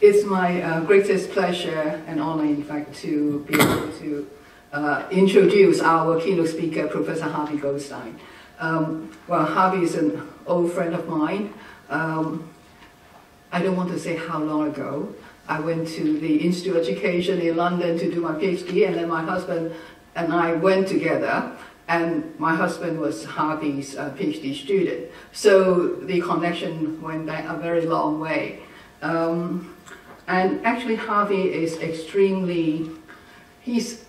it's my uh, greatest pleasure and honor, in fact, to be able to uh, introduce our keynote speaker, Professor Harvey Goldstein. Um, well, Harvey is an old friend of mine. Um, I don't want to say how long ago. I went to the Institute of Education in London to do my PhD, and then my husband and I went together. And my husband was Harvey's uh, PhD student, so the connection went back a very long way. Um, and actually, Harvey is extremely, he's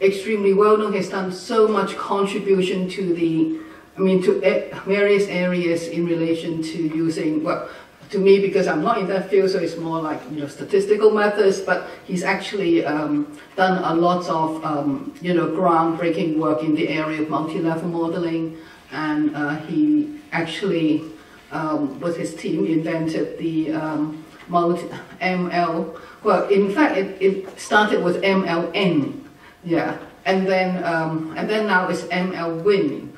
extremely well known. He's done so much contribution to the, I mean, to various areas in relation to using, well, to me, because I'm not in that field, so it's more like you know statistical methods. But he's actually um, done a lot of um, you know groundbreaking work in the area of multi-level modeling, and uh, he actually um, with his team invented the um, multi ML. Well, in fact, it, it started with MLN, yeah, and then um, and then now it's MLwiN.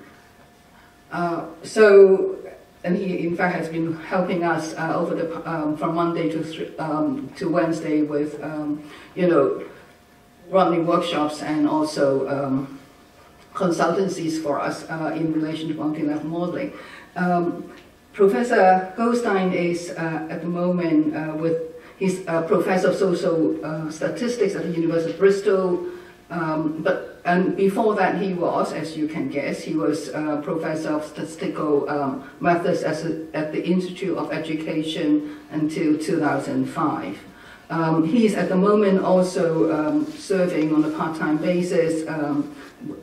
Uh, so and he in fact has been helping us uh, over the um, from Monday to um, to Wednesday with um, you know running workshops and also um, consultancies for us uh, in relation to multi-level modeling. Um, professor Goldstein is uh, at the moment uh, with he's a professor of social uh, statistics at the University of Bristol. Um, but and before that, he was, as you can guess, he was a professor of statistical um, methods a, at the Institute of Education until 2005. Um, he is at the moment also um, serving on a part-time basis um,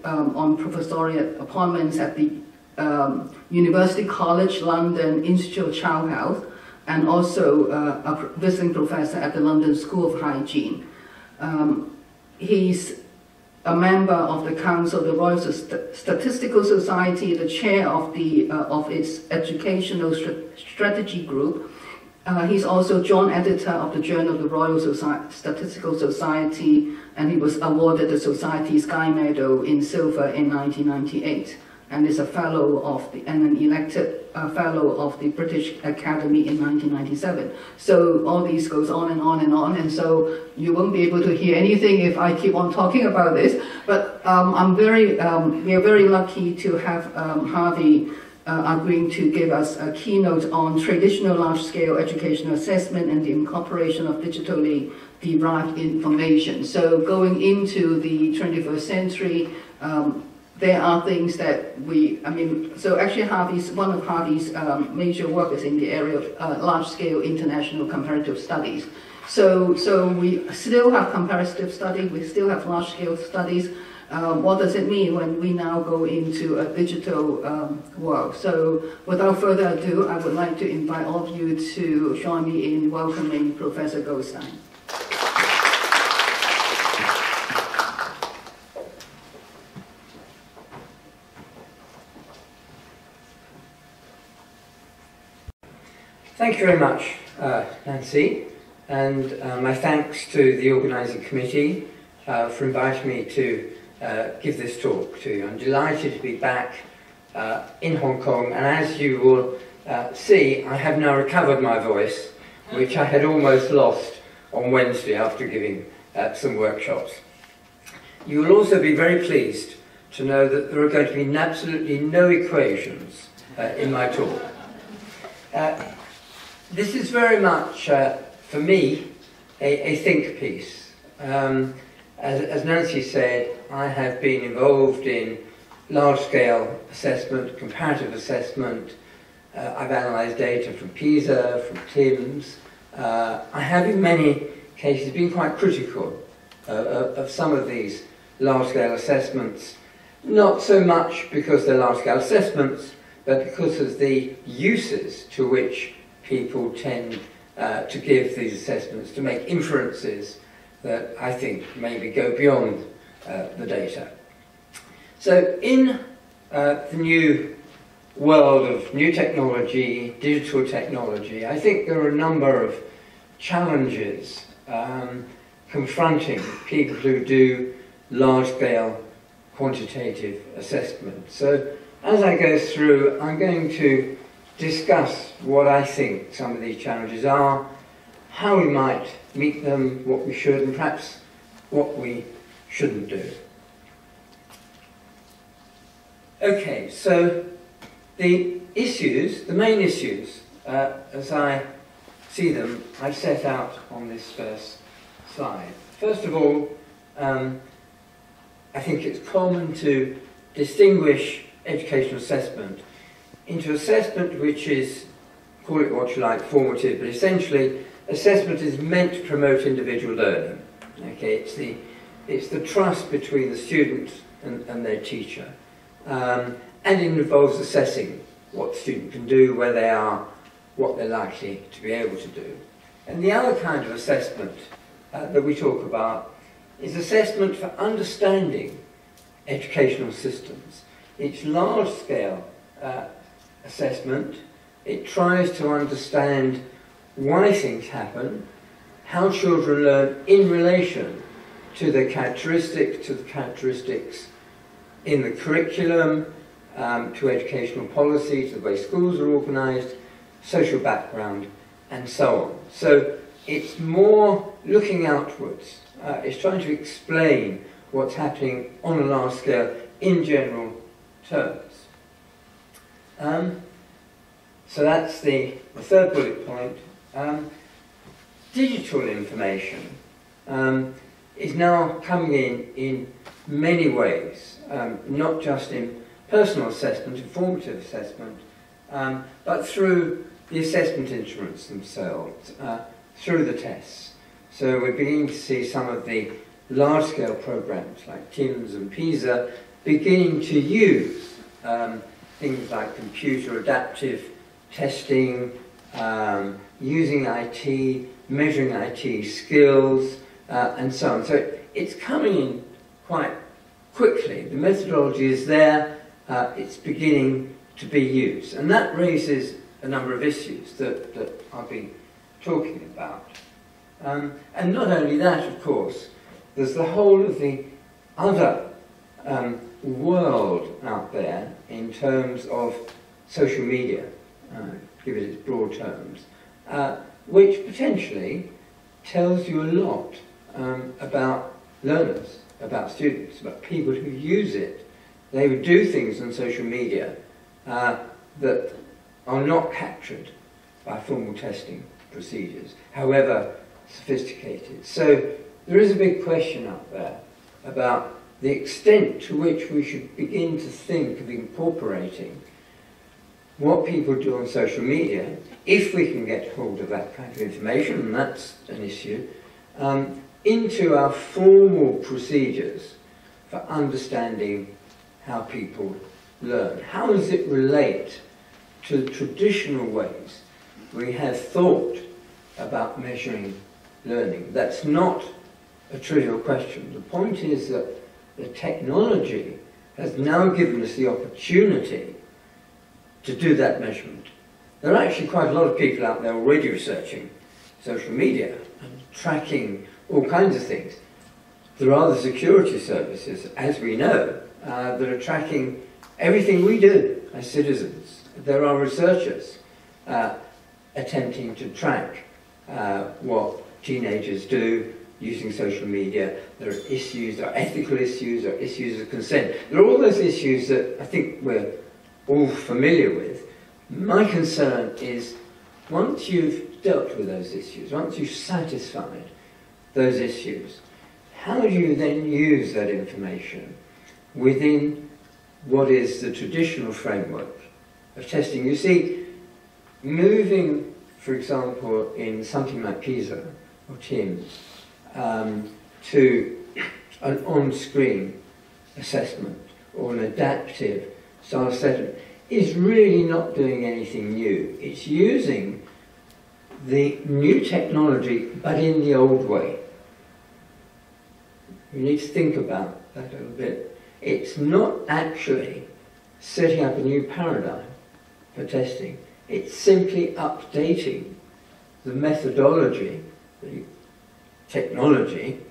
um, on professoriate appointments at the University College London Institute of Child Health and also uh, a visiting professor at the London School of Hygiene. he's a member of the Council of the Royal Statistical Society, the chair of, the, uh, of its educational strategy group. Uh, he's also joint editor of the Journal of the Royal Statistical Society, and he was awarded the Society's Guy Medal in silver in 1998 and is a fellow of the, and an elected uh, fellow of the British Academy in 1997. So all these goes on and on and on, and so you won't be able to hear anything if I keep on talking about this. But um, I'm very, um, we are very lucky to have um, Harvey uh, agreeing to give us a keynote on traditional large-scale educational assessment and the incorporation of digitally derived information. So going into the 21st century, um, there are things that we, I mean, so actually Harvey's, one of Harvey's um, major work is in the area of uh, large-scale international comparative studies. So, so we still have comparative study, we still have large-scale studies. Um, what does it mean when we now go into a digital um, world? So without further ado, I would like to invite all of you to join me in welcoming Professor Goldstein. Thank you very much, uh, Nancy, and uh, my thanks to the organising committee uh, for inviting me to uh, give this talk to you. I'm delighted to be back uh, in Hong Kong, and as you will uh, see, I have now recovered my voice, which I had almost lost on Wednesday after giving some workshops. You will also be very pleased to know that there are going to be absolutely no equations in my talk. This is very much, uh, for me, a, a think piece. Um, as, as Nancy said, I have been involved in large-scale assessment, comparative assessment. Uh, I've analysed data from PISA, from TIMSS. Uh, I have in many cases been quite critical uh, of some of these large-scale assessments, not so much because they're large-scale assessments, but because of the uses to which people tend uh, to give these assessments, to make inferences that I think maybe go beyond uh, the data. So in uh, the new world of new technology, digital technology, I think there are a number of challenges um, confronting people who do large-scale quantitative assessment. So as I go through, I'm going to discuss what I think some of these challenges are, how we might meet them, what we should, and perhaps what we shouldn't do. Okay, so the issues, the main issues, uh, as I see them, I set out on this first slide. First of all, um, I think it's common to distinguish educational assessment into assessment which is, call it what you like, formative, but essentially assessment is meant to promote individual learning. Okay, it's the, it's the trust between the student and, and their teacher. Um, and it involves assessing what the student can do, where they are, what they're likely to be able to do. And the other kind of assessment uh, that we talk about is assessment for understanding educational systems. It's large-scale uh, assessment. It tries to understand why things happen, how children learn in relation to the characteristics, to the characteristics in the curriculum, um, to educational policy, to the way schools are organised, social background, and so on. So it's more looking outwards. Uh, it's trying to explain what's happening on a large scale in general terms. Um, so that's the, the third bullet point. Um, digital information um, is now coming in in many ways, um, not just in personal assessment, informative assessment, um, but through the assessment instruments themselves, uh, through the tests. So we're beginning to see some of the large-scale programs like TIMSS and PISA beginning to use um, things like computer adaptive testing, um, using IT, measuring IT skills, uh, and so on. So it's coming in quite quickly. The methodology is there, uh, it's beginning to be used. And that raises a number of issues that, that I've been talking about. Um, and not only that, of course, there's the whole of the other um, world out there in terms of social media, uh, give it its broad terms, uh, which potentially tells you a lot um, about learners, about students, about people who use it. They would do things on social media uh, that are not captured by formal testing procedures, however sophisticated. So there is a big question out there about the extent to which we should begin to think of incorporating what people do on social media, if we can get hold of that kind of information, and that's an issue, um, into our formal procedures for understanding how people learn. How does it relate to the traditional ways we have thought about measuring learning? That's not a trivial question. The point is that the technology has now given us the opportunity to do that measurement. There are actually quite a lot of people out there already researching social media and tracking all kinds of things. There are the security services, as we know, uh, that are tracking everything we do as citizens. There are researchers uh, attempting to track uh, what teenagers do using social media. There are issues, there are ethical issues, there are issues of consent. There are all those issues that I think we're all familiar with. My concern is once you've dealt with those issues, once you've satisfied those issues, how do you then use that information within what is the traditional framework of testing? You see, moving, for example, in something like PISA or TIMSS, um, to an on-screen assessment or an adaptive style assessment is really not doing anything new. It's using the new technology but in the old way. You need to think about that a little bit. It's not actually setting up a new paradigm for testing. It's simply updating the methodology, technology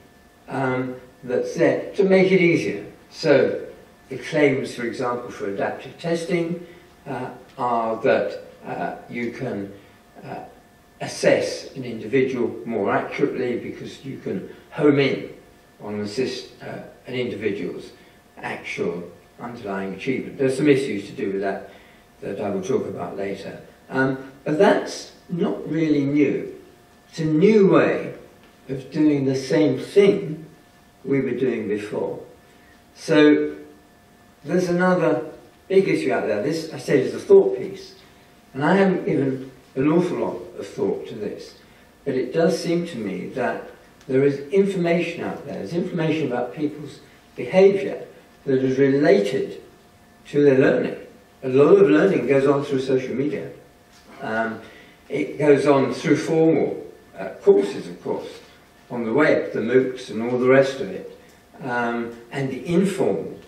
um, that's there to make it easier. So the claims, for example, for adaptive testing uh, are that uh, you can uh, assess an individual more accurately because you can home in on assist, uh, an individual's actual underlying achievement. There's some issues to do with that that I will talk about later. Um, but that's not really new. It's a new way of doing the same thing we were doing before. So there's another big issue out there. This, I said, is a thought piece. And I haven't given an awful lot of thought to this. But it does seem to me that there is information out there, there's information about people's behaviour that is related to their learning. A lot of learning goes on through social media. Um, it goes on through formal uh, courses, of course, on the web, the MOOCs and all the rest of it, um, and the informal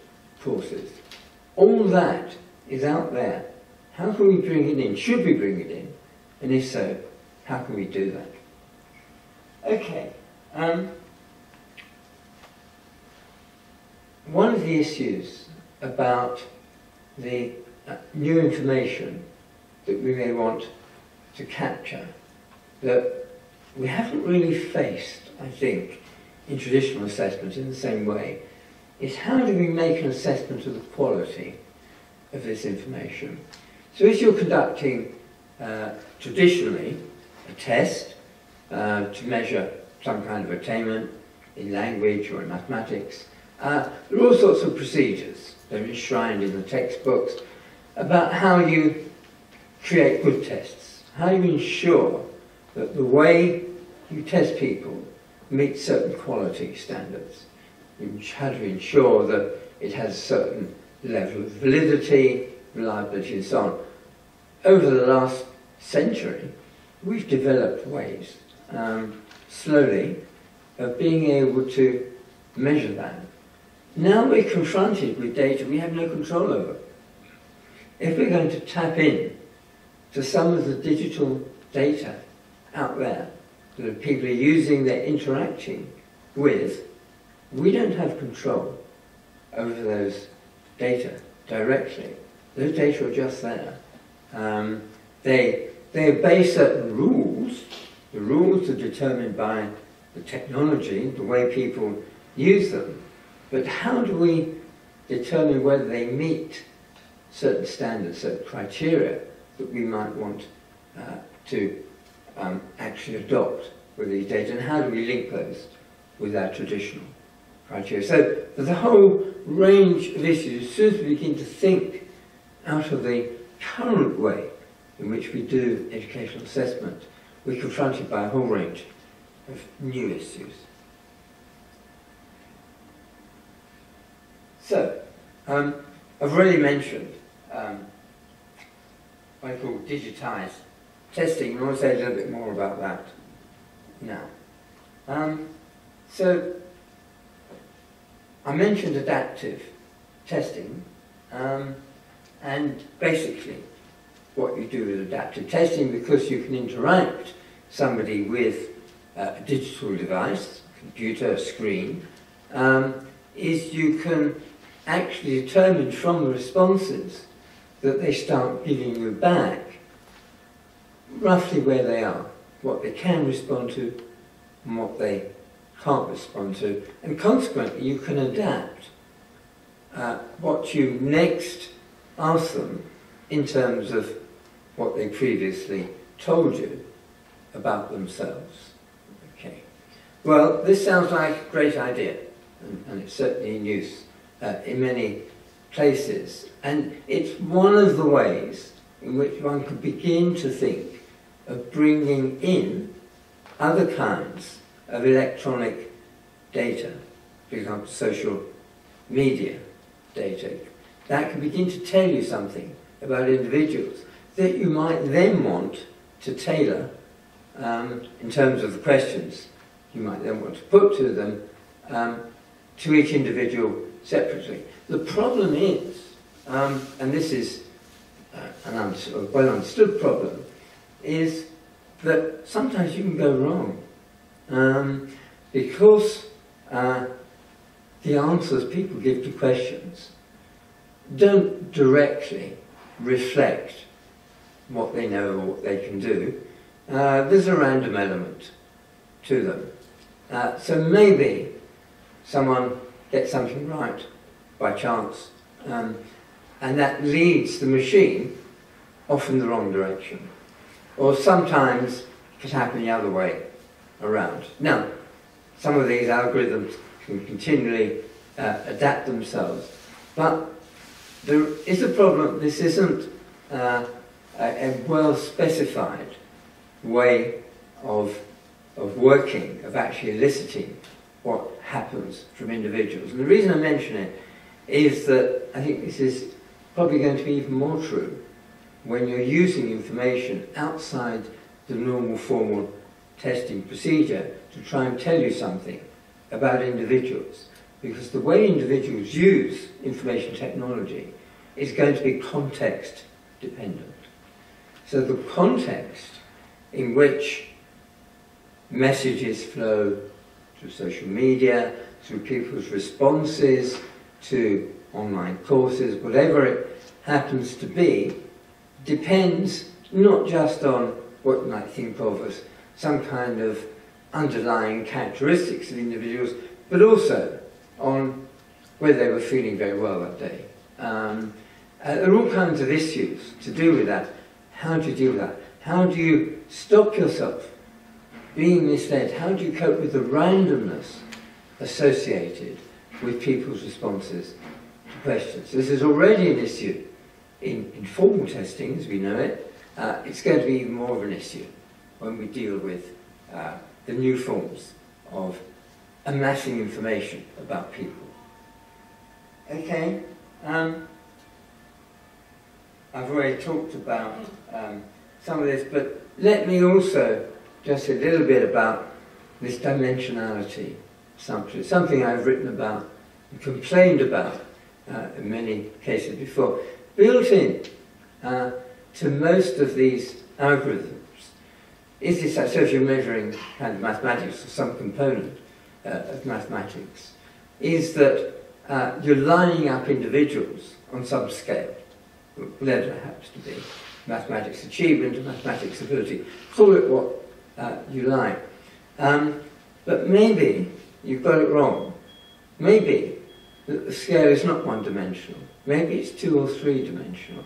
courses. All that is out there. How can we bring it in? Should we bring it in? And if so, how can we do that? Okay. Um, one of the issues about the uh, new information that we may want to capture that we haven't really faced, I think, in traditional assessment in the same way, is how do we make an assessment of the quality of this information? So if you're conducting uh, traditionally a test uh, to measure some kind of attainment in language or in mathematics, uh, there are all sorts of procedures. They're enshrined in the textbooks about how you create good tests, how you ensure that the way you test people meets certain quality standards. You how to ensure that it has a certain level of validity, reliability and so on. Over the last century, we've developed ways, um, slowly, of being able to measure that. Now we're confronted with data we have no control over. If we're going to tap in to some of the digital data out there that people are using, they're interacting with, we don't have control over those data directly. Those data are just there. Um, they, they obey certain rules. The rules are determined by the technology, the way people use them. But how do we determine whether they meet certain standards, certain criteria that we might want uh, to um, actually adopt with these data, and how do we link those with our traditional criteria? So there's a whole range of issues. As soon as we begin to think out of the current way in which we do educational assessment, we're confronted by a whole range of new issues. So, um, I've already mentioned um, what I call digitised testing, and I'll say a little bit more about that now. Um, so, I mentioned adaptive testing, um, and basically what you do with adaptive testing, because you can interact somebody with a digital device, computer, screen, um, is you can actually determine from the responses that they start giving you back roughly where they are, what they can respond to and what they can't respond to. And consequently, you can adapt uh, what you next ask them in terms of what they previously told you about themselves. Okay. Well, this sounds like a great idea, and, and it's certainly in use uh, in many places. And it's one of the ways in which one could begin to think of bringing in other kinds of electronic data, for example, social media data. That can begin to tell you something about individuals that you might then want to tailor um, in terms of the questions you might then want to put to them um, to each individual separately. The problem is, um, and this is uh, an well understood problem, is that sometimes you can go wrong. Um, because uh, the answers people give to questions don't directly reflect what they know or what they can do. uh, there's a random element to them. Uh, so maybe someone gets something right by chance, um, and that leads the machine off in the wrong direction. Or sometimes it can happen the other way around. Now, some of these algorithms can continually uh, adapt themselves, but there is a problem. This isn't uh, a, a well specified way of, of working, of actually eliciting what happens from individuals. And the reason I mention it is that I think this is probably going to be even more true when you're using information outside the normal formal testing procedure to try and tell you something about individuals. Because the way individuals use information technology is going to be context dependent. So the context in which messages flow through social media, through people's responses to online courses, whatever it happens to be, depends not just on what might think of as some kind of underlying characteristics of individuals, but also on whether they were feeling very well that day. Um, uh, there are all kinds of issues to do with that. How do you deal with that? How do you stop yourself being misled? How do you cope with the randomness associated with people's responses to questions? This is already an issue in formal testing, as we know it. Uh, it's going to be even more of an issue when we deal with uh, the new forms of amassing information about people. Okay, um, I've already talked about um, some of this, but let me also just a little bit about this dimensionality assumption, something I've written about and complained about uh, in many cases before. Built in uh, to most of these algorithms is this, you're measuring kind of mathematics or some component uh, of mathematics, is that uh, you're lining up individuals on some scale, it happens to be, mathematics achievement, mathematics ability, call it what uh, you like. Um, but maybe you've got it wrong. Maybe the scale is not one-dimensional. Maybe it's two or three-dimensional.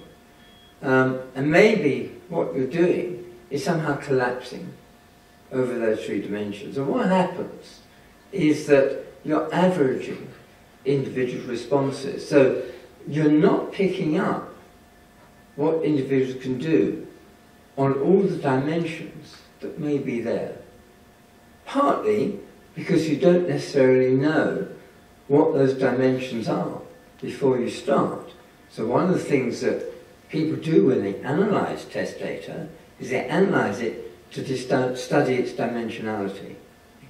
Um, and maybe what you're doing is somehow collapsing over those three dimensions. And what happens is that you're averaging individual responses. So you're not picking up what individuals can do on all the dimensions that may be there. Partly because you don't necessarily know what those dimensions are before you start. So one of the things that people do when they analyze test data is they analyze it to study its dimensionality.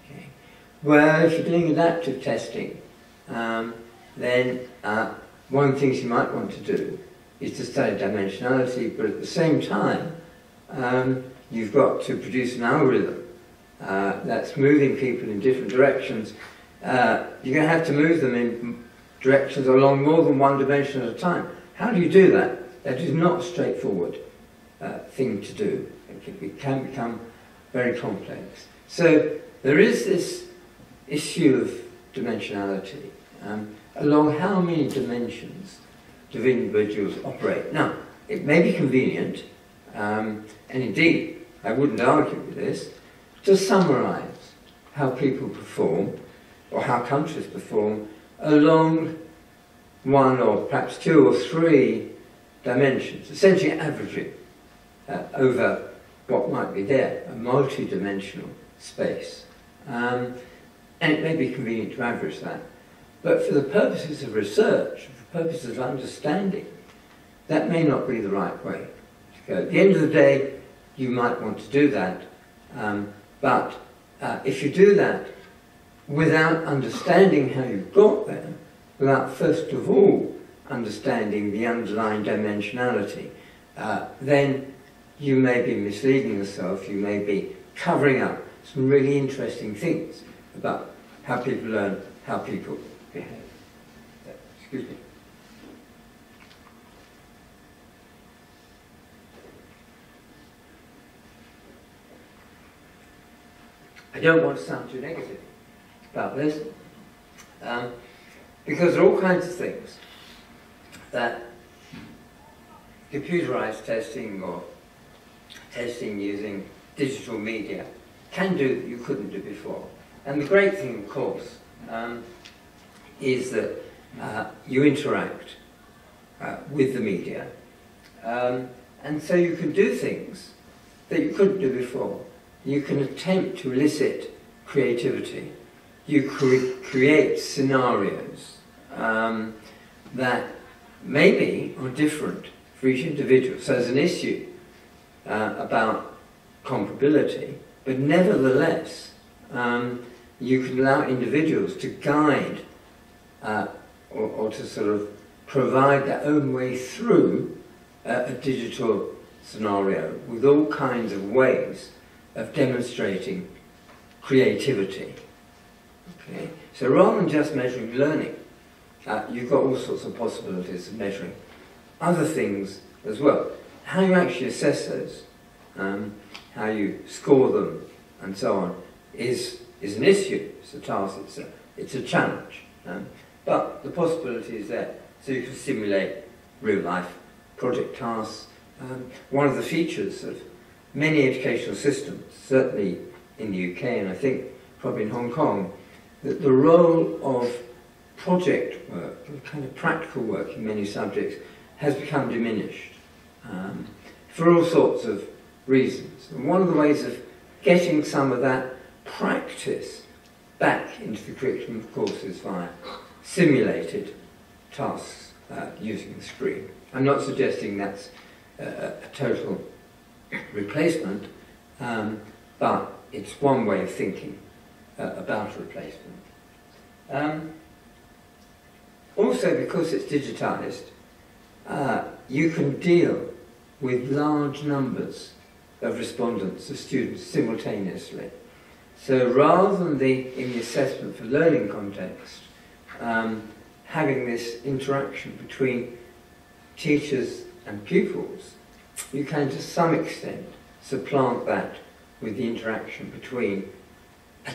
Okay. Well, if you're doing adaptive testing, um, then uh, one of the things you might want to do is to study dimensionality, but at the same time, um, you've got to produce an algorithm uh, that's moving people in different directions. Uh, you're going to have to move them in directions along more than one dimension at a time. How do you do that? That is not a straightforward uh, thing to do. It can, it can become very complex. So there is this issue of dimensionality. Um, along how many dimensions do individuals operate? Now, it may be convenient, um, and indeed, I wouldn't argue with this, to summarize how people perform, or how countries perform, along one or perhaps two or three dimensions, essentially averaging uh, over what might be there, a multi-dimensional space. Um, and it may be convenient to average that. But for the purposes of research, for purposes of understanding, that may not be the right way to go. At the end of the day, you might want to do that, um, but uh, if you do that without understanding how you got there, without first of all understanding the underlying dimensionality, uh, then you may be misleading yourself, you may be covering up some really interesting things about how people learn, how people behave. Excuse me. I don't want to sound too negative about this, um, because there are all kinds of things that computerized testing or testing using digital media can do that you couldn't do before. And the great thing, of course, um, is that uh, you interact uh, with the media. Um, and so you can do things that you couldn't do before. You can attempt to elicit creativity. You cre- create scenarios um, that maybe are different for each individual. So there's an issue uh, about comparability, but nevertheless, um, you can allow individuals to guide uh, or, or, to sort of provide their own way through uh, a digital scenario with all kinds of ways of demonstrating creativity. Okay? So rather than just measuring learning, uh, you've got all sorts of possibilities of measuring other things as well. How you actually assess those, um, how you score them, and so on, is, is an issue. It's a task, it's a, it's a challenge. Um, but the possibility is there. So you can simulate real life project tasks. Um, one of the features of many educational systems, certainly in the UK and I think probably in Hong Kong, that the role of project work, kind of practical work in many subjects, has become diminished um, for all sorts of reasons. And one of the ways of getting some of that practice back into the curriculum, of course, is via simulated tasks uh, using the screen. I'm not suggesting that's uh, a total replacement, um, but it's one way of thinking uh, about replacement. Um, also, because it's digitized, uh, you can deal with large numbers of respondents, of students, simultaneously. So rather than the, in the assessment for learning context, um, having this interaction between teachers and pupils, you can to some extent supplant that with the interaction between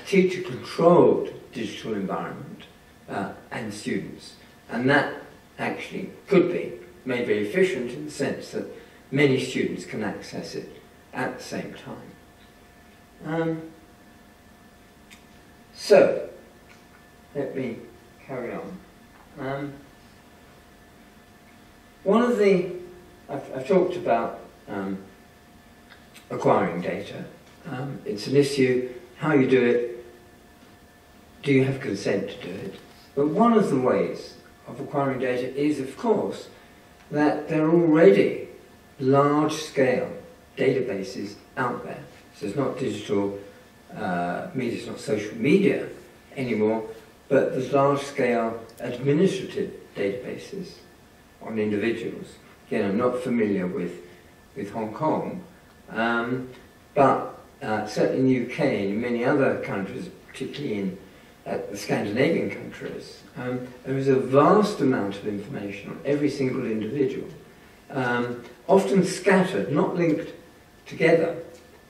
teacher-controlled digital environment uh, and students. And that actually could be made very efficient in the sense that many students can access it at the same time. Um, so, let me carry on. Um, one of the, I've, I've talked about um, acquiring data. Um, it's an issue, how you do it, do you have consent to do it? But one of the ways of acquiring data is, of course, that there are already large-scale databases out there. So it's not digital uh, media, it's not social media anymore, but there's large-scale administrative databases on individuals. Again, I'm not familiar with, with Hong Kong, um, but uh, certainly in the UK and in many other countries, particularly in uh, the Scandinavian countries, um, there is a vast amount of information on every single individual, um, often scattered, not linked together,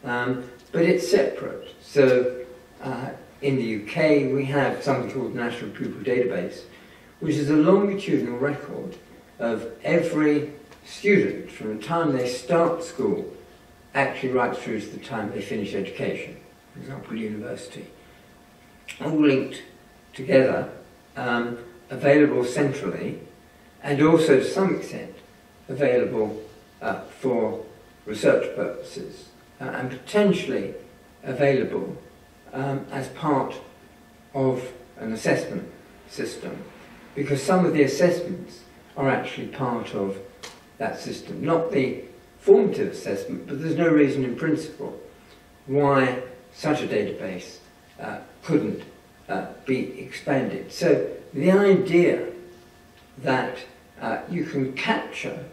um, but it's separate. So uh, in the UK, we have something called the National Pupil Database, which is a longitudinal record of every student from the time they start school actually right through to the time they finish education, for example, university, all linked together, um, available centrally, and also to some extent available uh, for research purposes, uh, and potentially available um, as part of an assessment system, because some of the assessments are actually part of that system. Not the formative assessment, but there's no reason in principle why such a database uh, couldn't uh, be expanded. So the idea that uh, you can capture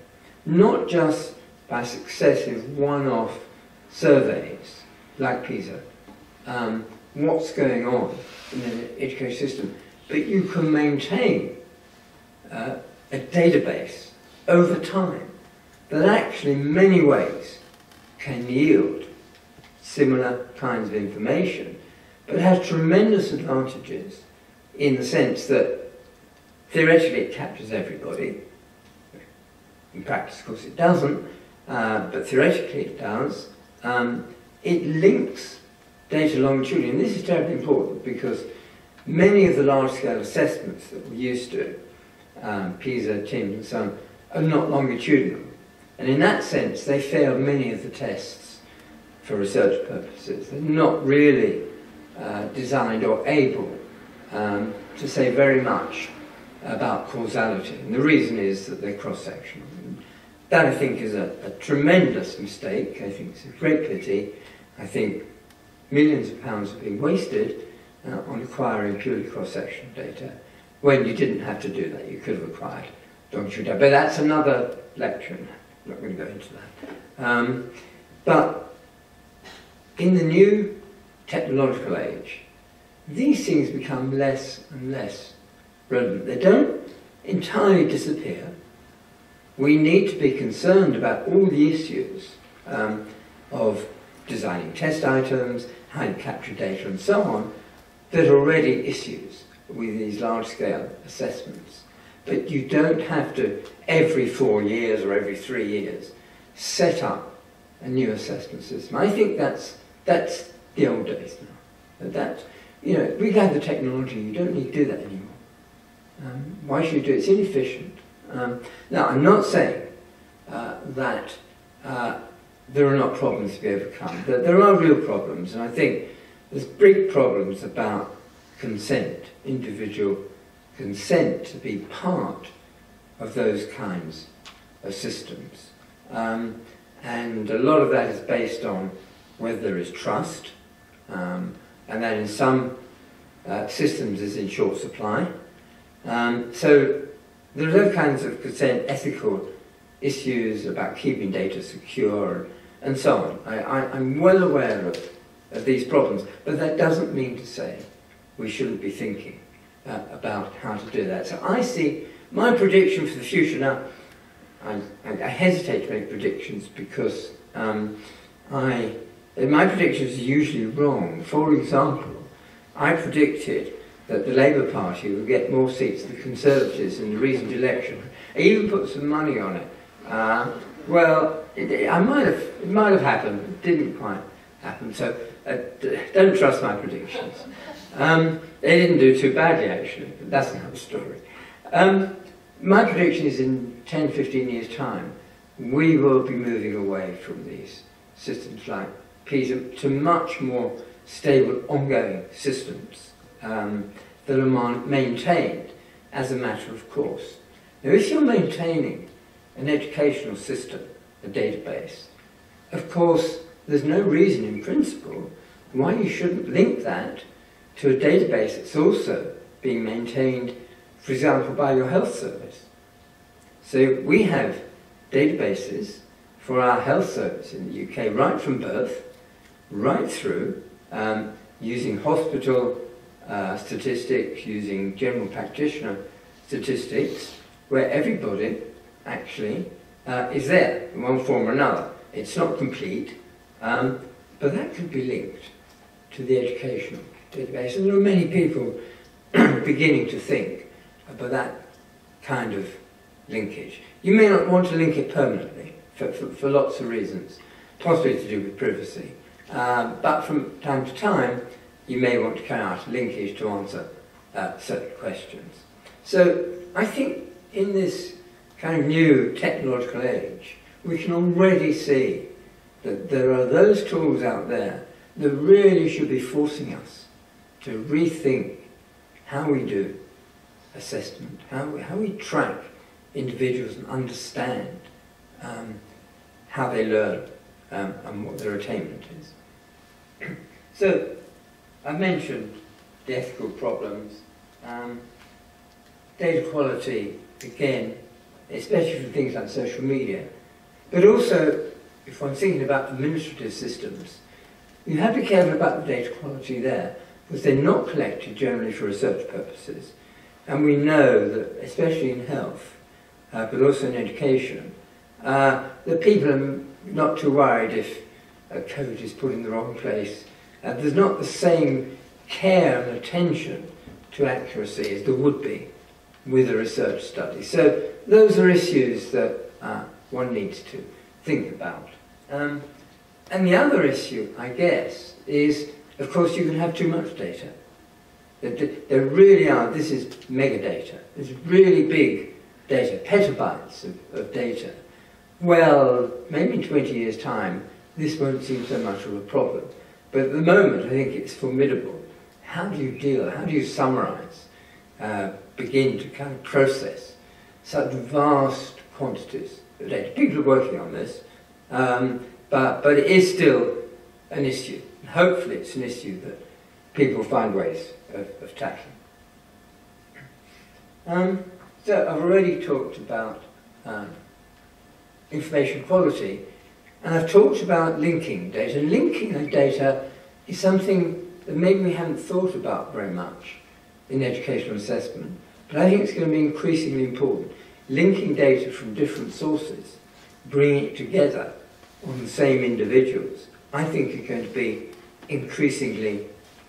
not just by successive one-off surveys like PISA, um, what's going on in the education system, but you can maintain uh, a database over time that actually in many ways can yield similar kinds of information but has tremendous advantages in the sense that theoretically it captures everybody. In practice, of course, it doesn't, uh, but theoretically it does. Um, it links data longitudinally, and this is terribly important because many of the large-scale assessments that we're used to, um, PISA, TIMSS, and so on, are not longitudinal. And in that sense, they fail many of the tests for research purposes. They're not really uh, designed or able um, to say very much about causality. And the reason is that they're cross-sectional. That, I think, is a, a tremendous mistake. I think it's a great pity. I think millions of pounds have been wasted uh, on acquiring purely cross-sectional data when you didn't have to do that. You could have acquired longitudinal. But that's another lecture. I'm not going to go into that. Um, but in the new technological age, these things become less and less relevant. They don't entirely disappear. We need to be concerned about all the issues um, of designing test items, how you capture data and so on, that are already issues with these large-scale assessments. But you don't have to, every four years or every three years, set up a new assessment system. I think that's, that's the old days now. That, you know, we have the technology, you don't need to do that anymore. Um, why should you do it? It's inefficient. Um, now, I'm not saying uh, that uh, there are not problems to be overcome. There, there are real problems, and I think there's big problems about consent, individual consent to be part of those kinds of systems. Um, and a lot of that is based on whether there is trust, um, and that in some uh, systems is in short supply. Um, so there are those kinds of consent ethical issues about keeping data secure and so on. I, am well aware of, of these problems, but that doesn't mean to say we shouldn't be thinking uh, about how to do that. So I see my prediction for the future now. I, I hesitate to make predictions because um, I, my predictions are usually wrong. For example, I predicted that the Labour Party would get more seats than the Conservatives in the recent election. I even put some money on it. Uh, well, it, I might have, it might have happened, it didn't quite happen, so uh, don't trust my predictions. Um, they didn't do too badly, actually, but that's another story. Um, my prediction is in 10, 15 years' time, we will be moving away from these systems like PISA to much more stable, ongoing systems um, that are maintained as a matter of course. Now, if you're maintaining an educational system, a database, of course, there's no reason in principle why you shouldn't link that to a database that's also being maintained, for example, by your health service. So we have databases for our health service in the UK, right from birth, right through, um, using hospital uh, statistics, using general practitioner statistics, where everybody actually uh, is there in one form or another. It's not complete, um, but that could be linked to the educational database. And there are many people beginning to think about that kind of linkage. You may not want to link it permanently for, for, for lots of reasons, possibly to do with privacy. Uh, but from time to time, you may want to carry out a linkage to answer uh, certain questions. So I think in this kind of new technological age, we can already see that there are those tools out there that really should be forcing us to rethink how we do assessment, how we, how we track individuals and understand um, how they learn um, and what their attainment is. so, I mentioned the ethical problems. Um, data quality, again, especially for things like social media, but also if I'm thinking about administrative systems, you have to be careful about the data quality there because they're not collected generally for research purposes. And we know that, especially in health, uh, but also in education, uh, that people are not too worried if a code is put in the wrong place. Uh, there's not the same care and attention to accuracy as there would be with a research study. So those are issues that uh, one needs to think about. Um, and the other issue, I guess, is of course you can have too much data. There really are, this is megadata, it's really big data, petabytes of, of data. Well, maybe in 20 years' time, this won't seem so much of a problem. But at the moment, I think it's formidable. How do you deal, how do you summarize, uh, begin to kind of process such vast quantities of data? People are working on this, um, but, but it is still an issue. Hopefully it's an issue that people find ways of, of tackling. Um, so I've already talked about um, information quality, and I've talked about linking data. Linking of data is something that maybe we haven't thought about very much in educational assessment, but I think it's going to be increasingly important. Linking data from different sources, bringing it together on the same individuals, I think is going to be increasingly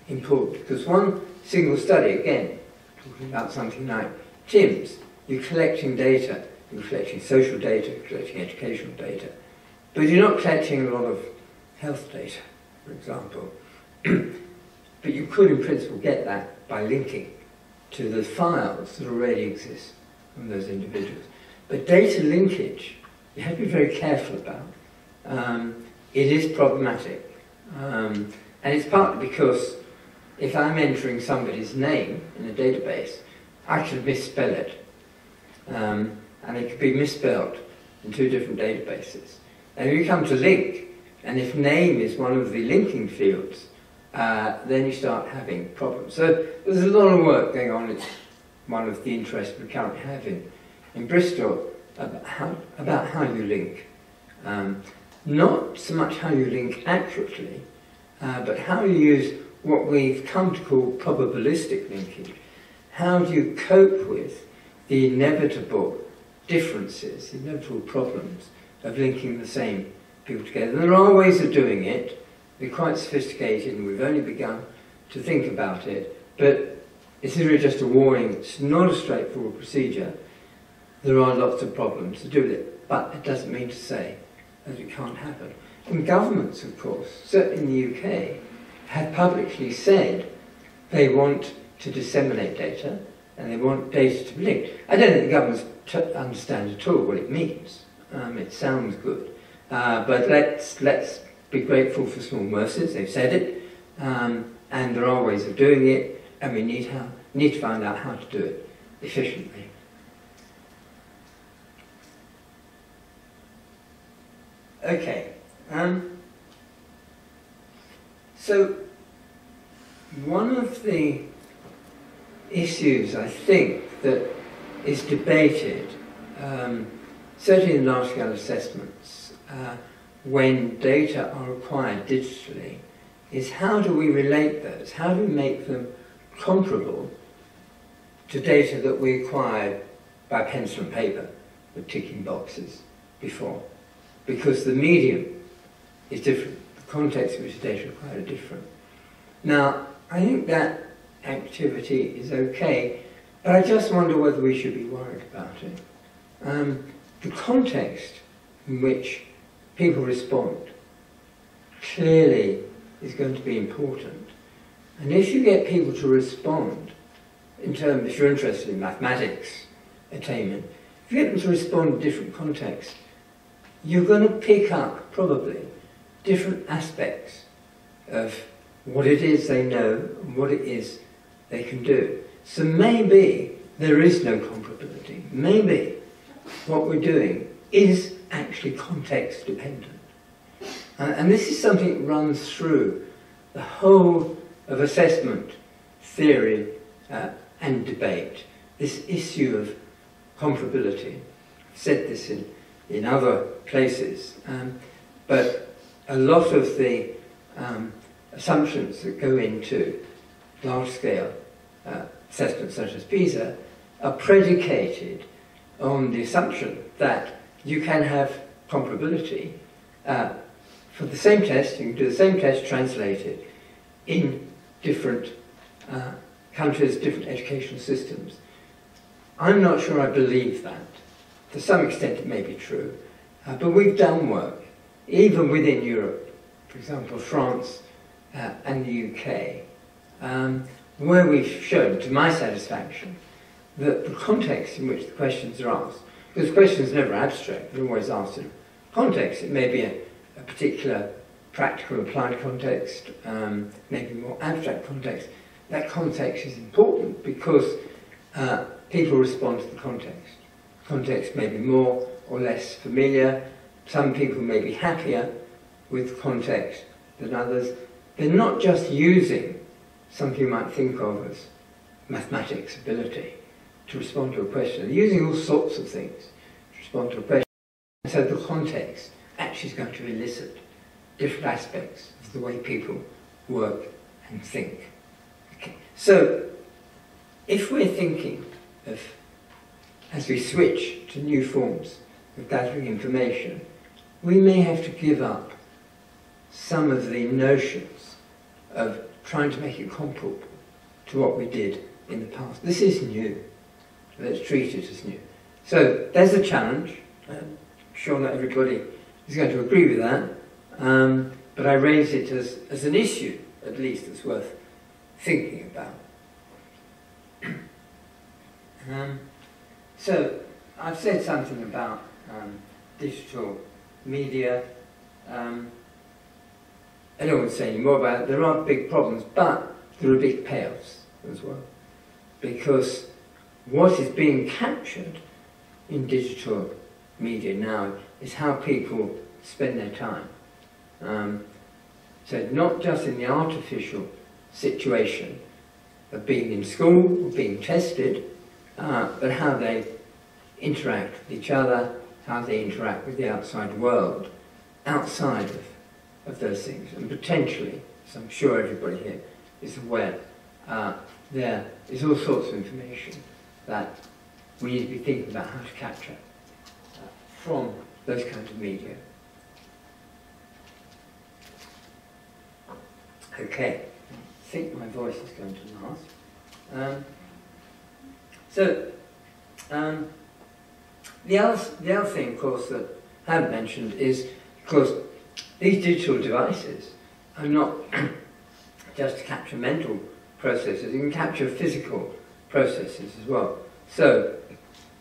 important. Because one single study, again, talking about something like TIMSS, you're collecting data, you're collecting social data, you're collecting educational data, but you're not collecting a lot of health data, for example. but you could, in principle, get that by linking to the files that already exist from those individuals. But data linkage, you have to be very careful about. Um, it is problematic. Um, and it's partly because if I'm entering somebody's name in a database, I could misspell it. Um, and it could be misspelled in two different databases. And if you come to link, and if name is one of the linking fields, uh, then you start having problems. So there's a lot of work going on. It's one of the interests we currently have in, in Bristol about how, about how you link. Um, not so much how you link accurately, uh, but how do you use what we've come to call probabilistic linkage. How do you cope with the inevitable differences, inevitable problems of linking the same people together? And there are ways of doing it. They're quite sophisticated and we've only begun to think about it. But it's really just a warning. It's not a straightforward procedure. There are lots of problems to do with it. But it doesn't mean to say that it can't happen. And governments, of course, certainly in the UK, have publicly said they want to disseminate data and they want data to be linked. I don't think the governments understand at all what it means. Um, it sounds good. Uh, but let's, let's be grateful for small mercies, they've said it, um, and there are ways of doing it, and we need, how, need to find out how to do it efficiently. Okay. Um, so, one of the issues I think that is debated, um, certainly in large scale assessments, uh, when data are acquired digitally, is how do we relate those? How do we make them comparable to data that we acquired by pencil and paper with ticking boxes before? Because the medium is different. The context in which the data acquired are different. Now, I think that activity is okay, but I just wonder whether we should be worried about it. Um, the context in which people respond clearly is going to be important. And if you get people to respond, in terms, if you're interested in mathematics attainment, if you get them to respond in different contexts, you're going to pick up probably different aspects of what it is they know and what it is they can do. So maybe there is no comparability. Maybe what we're doing is actually context dependent. Uh, and this is something that runs through the whole of assessment theory uh, and debate. This issue of comparability. I've said this in, in other places, um, but a lot of the um, assumptions that go into large-scale uh, assessments such as PISA are predicated on the assumption that you can have comparability for the same test, you can do the same test translated in different uh, countries, different educational systems. I'm not sure I believe that. To some extent it may be true, uh, but we've done work, even within Europe, for example, France uh, and the UK, um, where we've shown, to my satisfaction, that the context in which the questions are asked, because questions are never abstract, they're always asked in context. It may be a, a particular practical applied context, um, maybe more abstract context. That context is important because uh, people respond to the context. Context may be more or less familiar. Some people may be happier with context than others. They're not just using something you might think of as mathematics ability to respond to a question. They're using all sorts of things to respond to a question. And so the context actually is going to elicit different aspects of the way people work and think. Okay. So if we're thinking of, as we switch to new forms of gathering information, we may have to give up some of the notions of trying to make it comparable to what we did in the past. This is new. Let's treat it as new. So there's a challenge. I'm sure not everybody is going to agree with that. Um, but I raise it as, as an issue, at least, that's worth thinking about. um, so I've said something about um, digital media. Um, more about it. There aren't big problems, but there are big payoffs as well. Because what is being captured in digital media now is how people spend their time. Um, so not just in the artificial situation of being in school or being tested, uh, but how they interact with each other, how they interact with the outside world, outside of, of those things. And potentially, as I'm sure everybody here is aware, uh, there is all sorts of information that we need to be thinking about how to capture uh, from those kinds of media. Okay, I think my voice is going to last. Um, so, um, the, other, the other thing, of course, that I haven't mentioned is, of course, these digital devices are not just to capture mental processes, you can capture physical processes as well. So,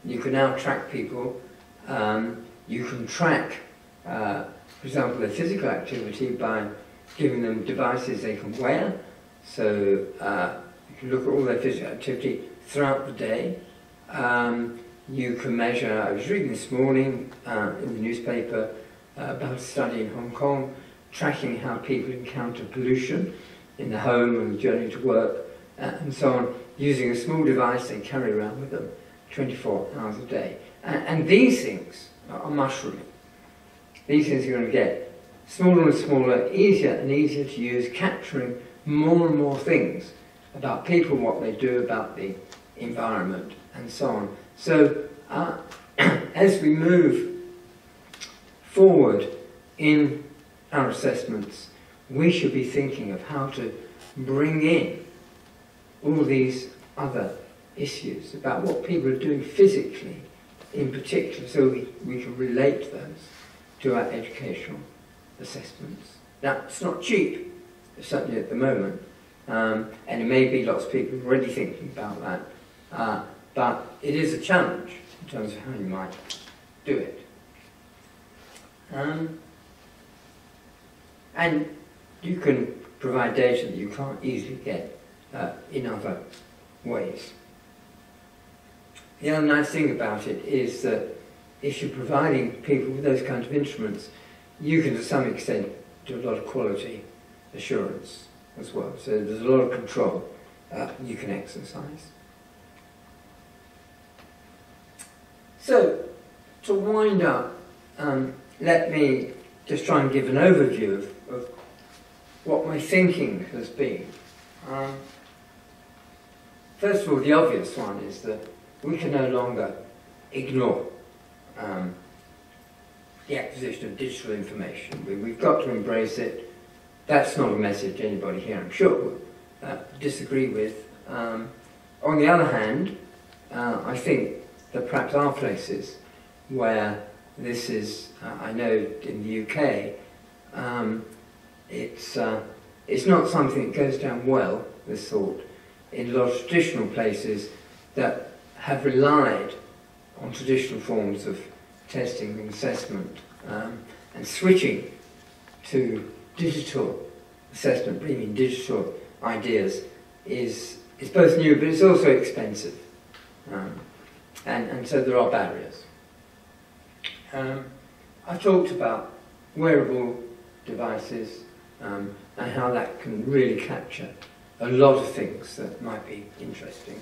you can now track people, um, you can track, uh, for example, their physical activity by giving them devices they can wear. So uh, you can look at all their physical activity throughout the day. Um, you can measure, I was reading this morning uh, in the newspaper uh, about a study in Hong Kong tracking how people encounter pollution in the home and journey to work uh, and so on, using a small device they carry around with them 24 hours a day. And, and these things are mushrooming. These things you're going to get smaller and smaller, easier and easier to use, capturing more and more things about people, what they do, about the environment, and so on. So, uh, as we move forward in our assessments, we should be thinking of how to bring in all these other issues about what people are doing physically in particular, so we, we can relate those to our educational assessments. Now, it's not cheap, certainly at the moment, um, and it may be lots of people already thinking about that, uh, but it is a challenge in terms of how you might do it. Um, and you can provide data that you can't easily get uh, in other ways. The other nice thing about it is that if you're providing people with those kinds of instruments, you can to some extent do a lot of quality assurance as well. So there's a lot of control uh, you can exercise. So to wind up, um, let me just try and give an overview of, of what my thinking has been. Um, first of all, the obvious one is that we can no longer ignore um, the acquisition of digital information. We, have got to embrace it. That's not a message anybody here, I'm sure, would uh, disagree with. Um, on the other hand, uh, I think there perhaps are places where this is, uh, I know in the UK, um, it's, uh, it's not something that goes down well, this thought, in a lot of traditional places that have relied on traditional forms of testing and assessment um, and switching to digital assessment, bringing digital ideas is, is both new but it's also expensive. Um, and, and so there are barriers. Um, I talked about wearable devices um, and how that can really capture a lot of things that might be interesting.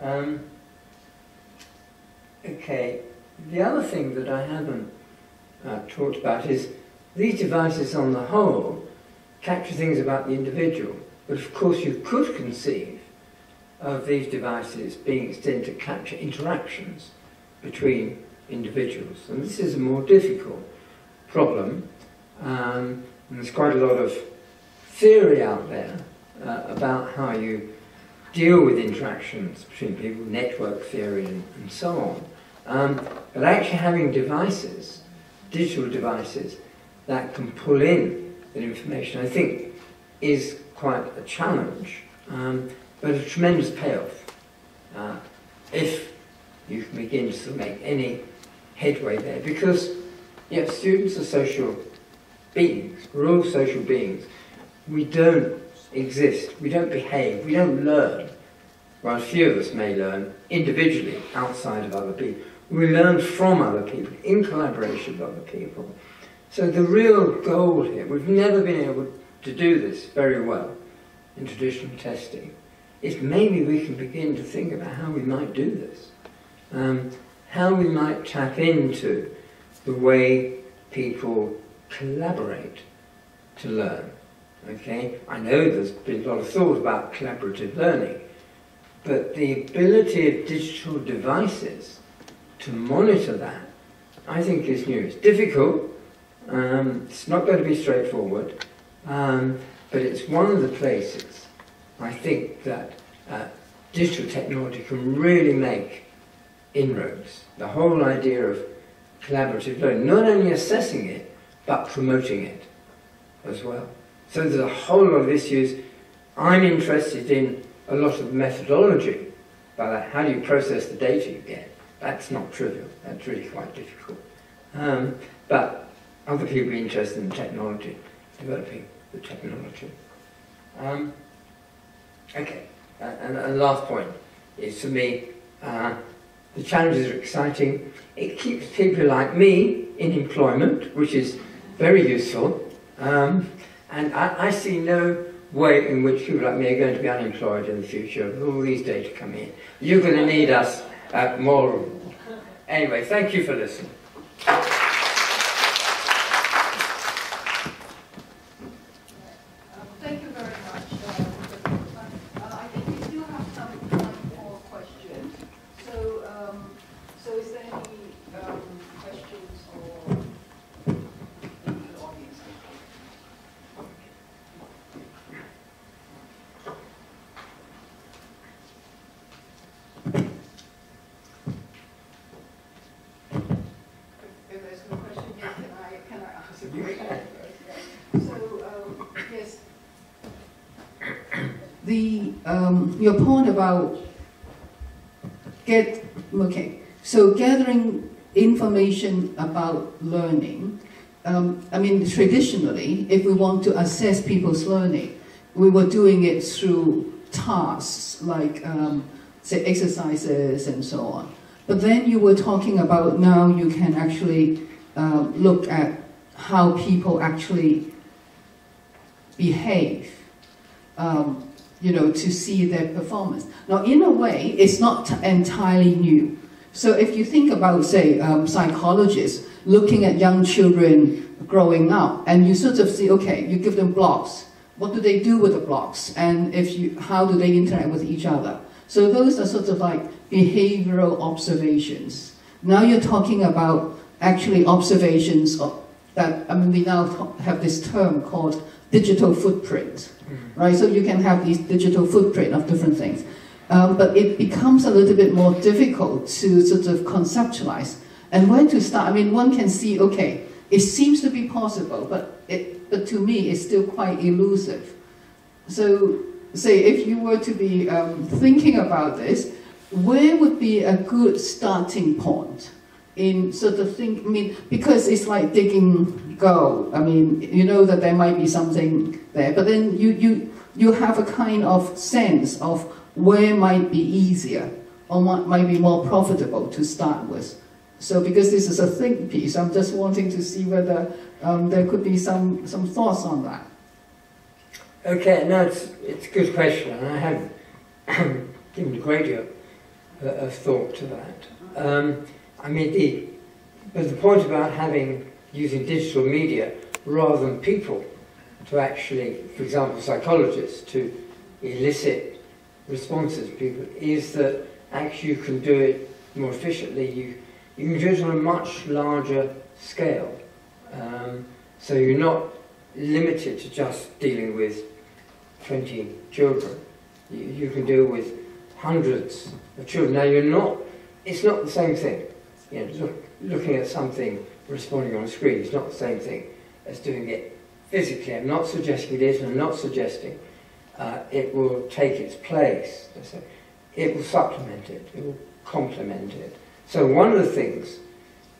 Um, okay, the other thing that I haven't uh, talked about is these devices on the whole capture things about the individual, but of course you could conceive of these devices being extended to capture interactions between individuals. And this is a more difficult problem. Um, and there's quite a lot of theory out there uh, about how you deal with interactions between people, network theory and, and so on. Um, but actually having devices, digital devices, that can pull in that information, I think, is quite a challenge, um, but a tremendous payoff. Uh, if you can begin to make any headway there, because yes, students are social beings, we're all social beings. We don't exist, we don't behave, we don't learn. Well, a few of us may learn individually outside of other people. We learn from other people, in collaboration with other people. So the real goal here, we've never been able to do this very well in traditional testing, is maybe we can begin to think about how we might do this. Um, how we might tap into the way people collaborate to learn. Okay, I know there's been a lot of thought about collaborative learning, but the ability of digital devices to monitor that, I think is new. It's difficult, um, it's not going to be straightforward, um, but it's one of the places I think that uh, digital technology can really make inroads. The whole idea of collaborative learning, not only assessing it, but promoting it as well. So there's a whole lot of issues. I'm interested in a lot of methodology, but how do you process the data you get? That's not trivial. That's really quite difficult. Um, but other people are interested in technology, developing the technology. Um, okay, uh, and, and last point is for me, uh, the challenges are exciting. It keeps people like me in employment, which is very useful. Um, and I, I, see no way in which people like me are going to be unemployed in the future with all these data coming in. You're going to need us uh, more. Anyway, thank you for listening. Your point about get okay. So gathering information about learning. Um, I mean, traditionally, if we want to assess people's learning, we were doing it through tasks like, um, say, exercises and so on. But then you were talking about now you can actually uh, look at how people actually behave. Um, you know, to see their performance. Now, in a way, it's not entirely new. So if you think about, say, um, psychologists looking at young children growing up, and you sort of see, okay, you give them blocks. What do they do with the blocks? And if you, how do they interact with each other? So those are sort of like behavioral observations. Now you're talking about actually observations of, that, I mean, we now have this term called digital footprint, right? So you can have these digital footprint of different things. Um, but it becomes a little bit more difficult to sort of conceptualize and when to start. I mean, one can see, okay, it seems to be possible, but, it, but to me, it's still quite elusive. So, say, if you were to be um, thinking about this, where would be a good starting point in sort of think? I mean, because it's like digging gold. I mean, you know that there might be something there, but then you, you, you have a kind of sense of where might be easier or might, might be more profitable to start with. So because this is a think piece, I'm just wanting to see whether um, there could be some, some thoughts on that. Okay, no, it's, it's a good question, and I have given a great deal of thought to that. Um, I mean, the, but the point about having, using digital media rather than people to actually, for example, psychologists, to elicit responses from people is that actually you can do it more efficiently. You, you can do it on a much larger scale. Um, so you're not limited to just dealing with 20 children. You, you can deal with hundreds of children. Now you're not, it's not the same thing. You know, look, looking at something, responding on a screen is not the same thing as doing it physically. I'm not suggesting it is, and I'm not suggesting uh, it will take its place. It will supplement it, it will complement it. So one of the things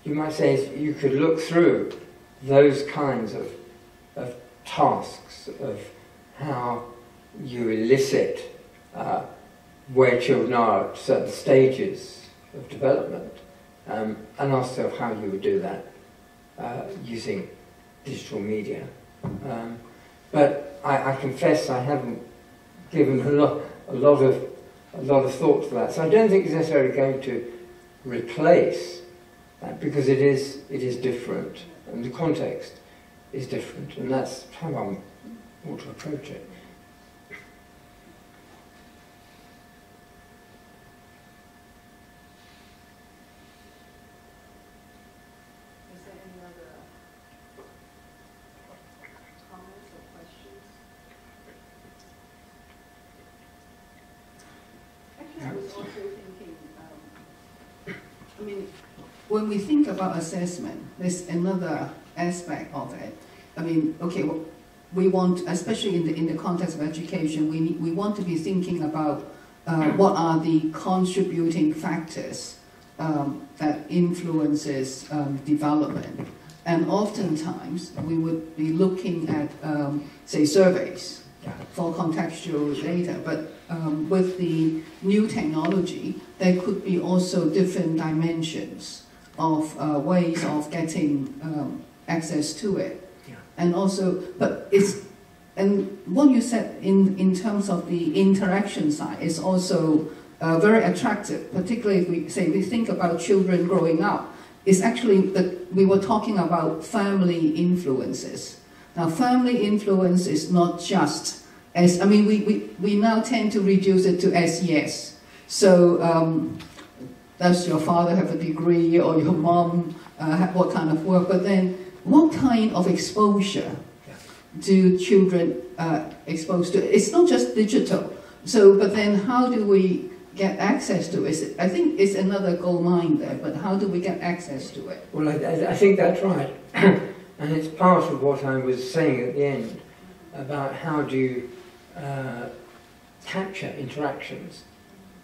you might say is you could look through those kinds of, of tasks of how you elicit uh, where children are at certain stages of development um, and also how you would do that uh, using digital media. Um, but I, I, confess I haven't given a lot, a lot of a lot of thought to that. So I don't think it's necessarily going to replace that because it is it is different and the context is different, and that's how I want to approach it. when we think about assessment, there's another aspect of it. I mean, okay, well, we want, especially in the, in the context of education, we, need, we want to be thinking about uh, what are the contributing factors um, that influences um, development. And oftentimes, we would be looking at, um, say, surveys for contextual data, but um, with the new technology, there could be also different dimensions of uh, ways of getting um, access to it. Yeah. And also, but it's, and what you said in, in terms of the interaction side is also uh, very attractive, particularly if we say we think about children growing up. It's actually that we were talking about family influences. Now, family influence is not just as, I mean, we, we, we now tend to reduce it to SES. So, um, does your father have a degree or your mom uh, what kind of work? But then, what kind of exposure do children uh, exposed to? It's not just digital. So, but then, how do we get access to it? I think it's another gold mine there. But how do we get access to it? Well, I, I think that's right, and it's part of what I was saying at the end about how do you uh, capture interactions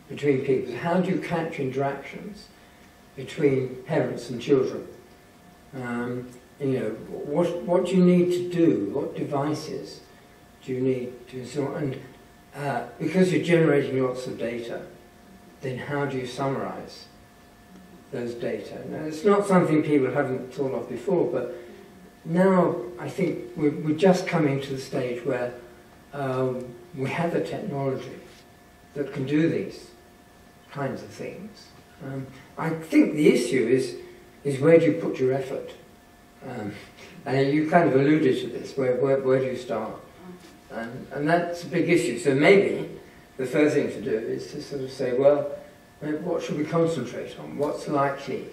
between people. How do you catch interactions between parents and children? Um, you know, what, what do you need to do? What devices do you need to install? And uh, because you're generating lots of data, then how do you summarize those data? Now, it's not something people haven't thought of before, but now I think we're, we're just coming to the stage where um, we have the technology that can do these kinds of things. Um, I think the issue is, is where do you put your effort? Um, and you kind of alluded to this, where, where, where do you start? And, and that's a big issue. So maybe the first thing to do is to sort of say, well, what should we concentrate on? What's likely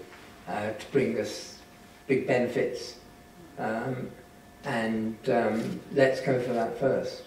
uh, to bring us big benefits? Um, and um, let's go for that first.